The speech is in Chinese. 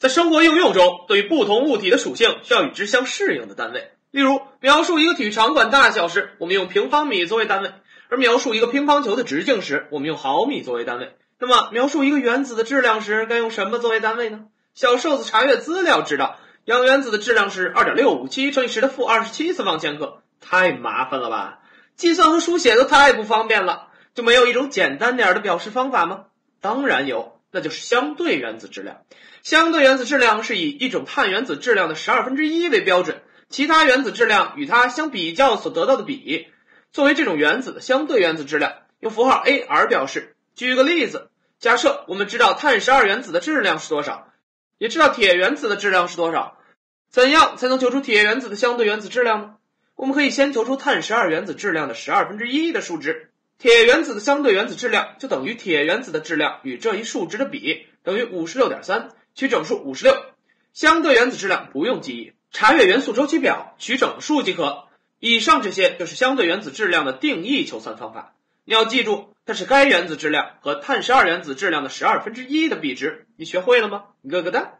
在生活应用中，对于不同物体的属性需要与之相适应的单位。例如，描述一个体育场馆大小时，我们用平方米作为单位；而描述一个乒乓球的直径时，我们用毫米作为单位。那么，描述一个原子的质量时，该用什么作为单位呢？小瘦子查阅资料知道，氧原子的质量是二点六五七乘以十的负二十七次方千克，太麻烦了吧？计算和书写都太不方便了，就没有一种简单点的表示方法吗？当然有，那就是相对原子质量。相对原子质量是以一种碳原子质量的十二分之一为标准，其他原子质量与它相比较所得到的比，作为这种原子的相对原子质量，用符号 A r 表示。举个例子，假设我们知道碳十二原子的质量是多少，也知道铁原子的质量是多少，怎样才能求出铁原子的相对原子质量呢？我们可以先求出碳十二原子质量的十二分之一的数值，铁原子的相对原子质量就等于铁原子的质量与这一数值的比，等于五十六点三。取整数五十六，相对原子质量不用记忆，查阅元素周期表取整数即可。以上这些就是相对原子质量的定义求算方法。你要记住，它是该原子质量和碳十二原子质量的十二分之一的比值。你学会了吗？咯咯哒。